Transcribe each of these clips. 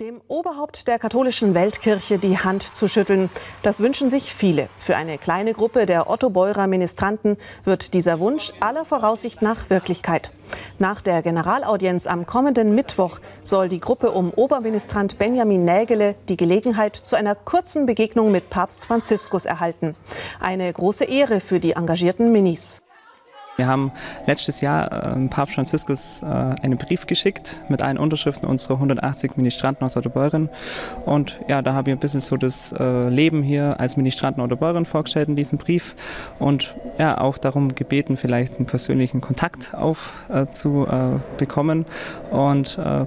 Dem Oberhaupt der katholischen Weltkirche die Hand zu schütteln, das wünschen sich viele. Für eine kleine Gruppe der Otto-Beurer Ministranten wird dieser Wunsch aller Voraussicht nach Wirklichkeit. Nach der Generalaudienz am kommenden Mittwoch soll die Gruppe um Oberministrant Benjamin Nägele die Gelegenheit zu einer kurzen Begegnung mit Papst Franziskus erhalten. Eine große Ehre für die engagierten Minis. Wir haben letztes Jahr äh, Papst Franziskus äh, einen Brief geschickt mit allen Unterschriften unserer 180 Ministranten aus Ottobeuren. Und ja, da habe ich ein bisschen so das äh, Leben hier als Ministranten Ottobeuren vorgestellt in diesem Brief und ja, auch darum gebeten, vielleicht einen persönlichen Kontakt aufzubekommen. Äh, und äh,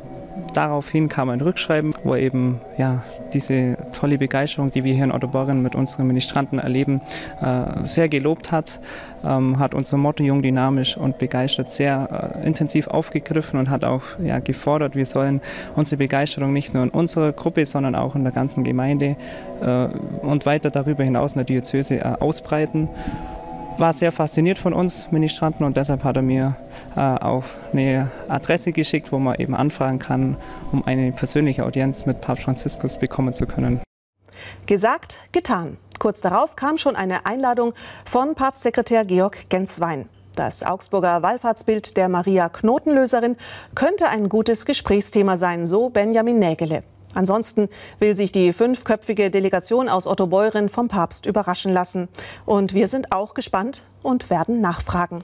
Daraufhin kam ein Rückschreiben, wo eben ja, diese tolle Begeisterung, die wir hier in Ottoborgen mit unseren Ministranten erleben, äh, sehr gelobt hat, ähm, hat unser Motto Jung, Dynamisch und Begeistert sehr äh, intensiv aufgegriffen und hat auch ja, gefordert, wir sollen unsere Begeisterung nicht nur in unserer Gruppe, sondern auch in der ganzen Gemeinde äh, und weiter darüber hinaus in der Diözese äh, ausbreiten war sehr fasziniert von uns Ministranten und deshalb hat er mir äh, auch eine Adresse geschickt, wo man eben anfragen kann, um eine persönliche Audienz mit Papst Franziskus bekommen zu können. Gesagt, getan. Kurz darauf kam schon eine Einladung von Papstsekretär Georg Genswein. Das Augsburger Wallfahrtsbild der Maria Knotenlöserin könnte ein gutes Gesprächsthema sein, so Benjamin Nägele. Ansonsten will sich die fünfköpfige Delegation aus Ottobeuren vom Papst überraschen lassen. Und wir sind auch gespannt und werden nachfragen.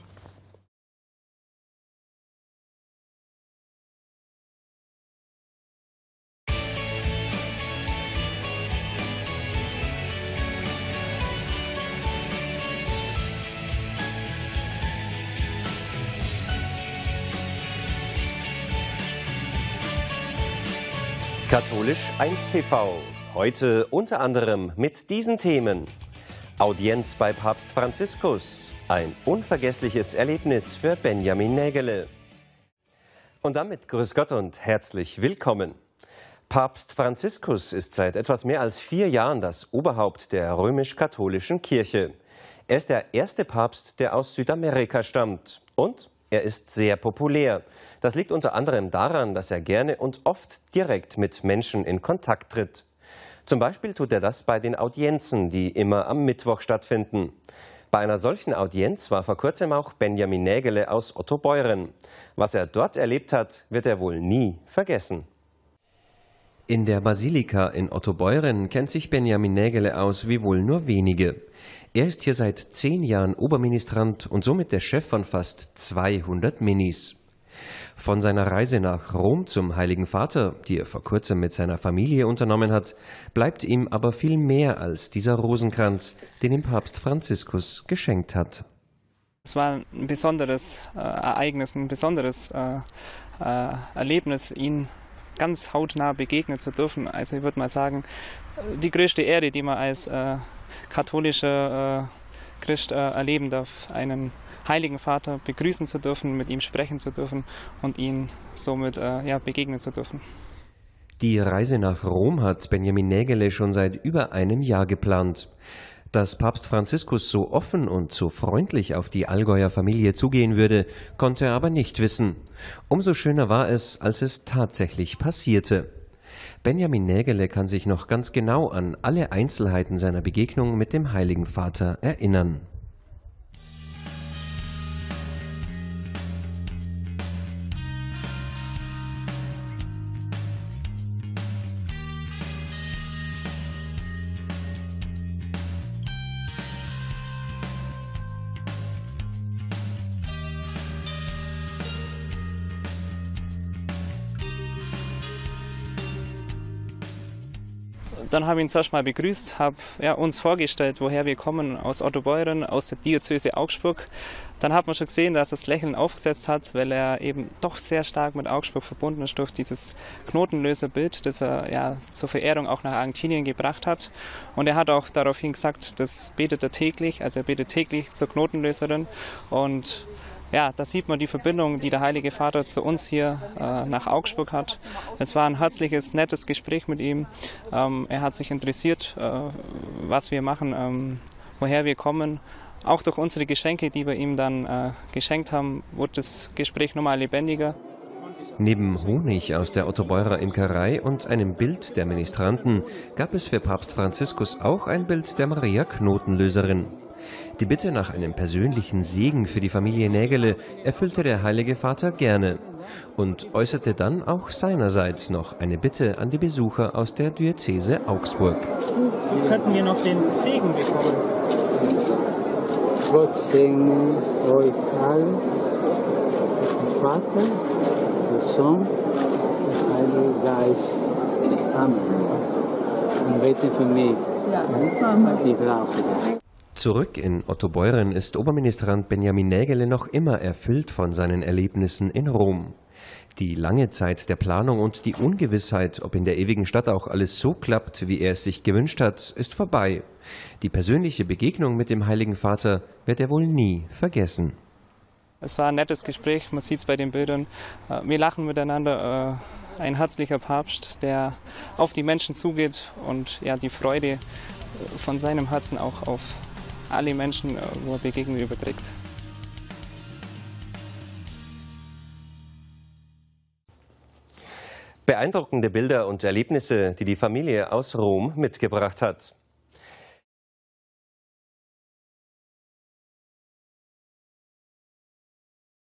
Katholisch 1 TV. Heute unter anderem mit diesen Themen. Audienz bei Papst Franziskus. Ein unvergessliches Erlebnis für Benjamin Nägele. Und damit grüß Gott und herzlich willkommen. Papst Franziskus ist seit etwas mehr als vier Jahren das Oberhaupt der römisch-katholischen Kirche. Er ist der erste Papst, der aus Südamerika stammt. Und er ist sehr populär. Das liegt unter anderem daran, dass er gerne und oft direkt mit Menschen in Kontakt tritt. Zum Beispiel tut er das bei den Audienzen, die immer am Mittwoch stattfinden. Bei einer solchen Audienz war vor kurzem auch Benjamin Nägele aus Ottobeuren. Was er dort erlebt hat, wird er wohl nie vergessen. In der Basilika in Ottobeuren kennt sich Benjamin Nägele aus wie wohl nur wenige. Er ist hier seit zehn Jahren Oberministrant und somit der Chef von fast 200 Minis. Von seiner Reise nach Rom zum Heiligen Vater, die er vor kurzem mit seiner Familie unternommen hat, bleibt ihm aber viel mehr als dieser Rosenkranz, den ihm Papst Franziskus geschenkt hat. Es war ein besonderes äh, Ereignis, ein besonderes äh, äh, Erlebnis, ihn ganz hautnah begegnen zu dürfen. Also ich würde mal sagen, die größte Ehre, die man als äh, katholischer äh, Christ äh, erleben darf, einen Heiligen Vater begrüßen zu dürfen, mit ihm sprechen zu dürfen und ihn somit äh, ja, begegnen zu dürfen. Die Reise nach Rom hat Benjamin Nägele schon seit über einem Jahr geplant. Dass Papst Franziskus so offen und so freundlich auf die Allgäuer Familie zugehen würde, konnte er aber nicht wissen. Umso schöner war es, als es tatsächlich passierte. Benjamin Nägele kann sich noch ganz genau an alle Einzelheiten seiner Begegnung mit dem Heiligen Vater erinnern. Dann habe ich ihn zuerst mal begrüßt, habe ja, uns vorgestellt, woher wir kommen, aus Ottobeuren, aus der Diözese Augsburg. Dann hat man schon gesehen, dass er das Lächeln aufgesetzt hat, weil er eben doch sehr stark mit Augsburg verbunden ist durch dieses Knotenlöserbild, das er ja zur Verehrung auch nach Argentinien gebracht hat. Und er hat auch daraufhin gesagt, das betet er täglich, also er betet täglich zur Knotenlöserin und ja, da sieht man die Verbindung, die der Heilige Vater zu uns hier äh, nach Augsburg hat. Es war ein herzliches, nettes Gespräch mit ihm. Ähm, er hat sich interessiert, äh, was wir machen, ähm, woher wir kommen. Auch durch unsere Geschenke, die wir ihm dann äh, geschenkt haben, wurde das Gespräch nochmal lebendiger. Neben Honig aus der Ottobeurer Imkerei und einem Bild der Ministranten gab es für Papst Franziskus auch ein Bild der Maria Knotenlöserin. Die Bitte nach einem persönlichen Segen für die Familie Nägele erfüllte der Heilige Vater gerne und äußerte dann auch seinerseits noch eine Bitte an die Besucher aus der Diözese Augsburg. Wo könnten wir noch den Segen bekommen? Gott segne euch alle, der Vater, der Sohn, der Heilige Geist. Amen. Und bete für mich. Ich brauche das. Zurück in Ottobeuren ist Oberministrant Benjamin Nägele noch immer erfüllt von seinen Erlebnissen in Rom. Die lange Zeit der Planung und die Ungewissheit, ob in der ewigen Stadt auch alles so klappt, wie er es sich gewünscht hat, ist vorbei. Die persönliche Begegnung mit dem Heiligen Vater wird er wohl nie vergessen. Es war ein nettes Gespräch, man sieht es bei den Bildern. Äh, wir lachen miteinander. Äh, ein herzlicher Papst, der auf die Menschen zugeht und ja, die Freude äh, von seinem Herzen auch auf alle Menschen, wo er Begegnung überträgt. Beeindruckende Bilder und Erlebnisse, die die Familie aus Rom mitgebracht hat.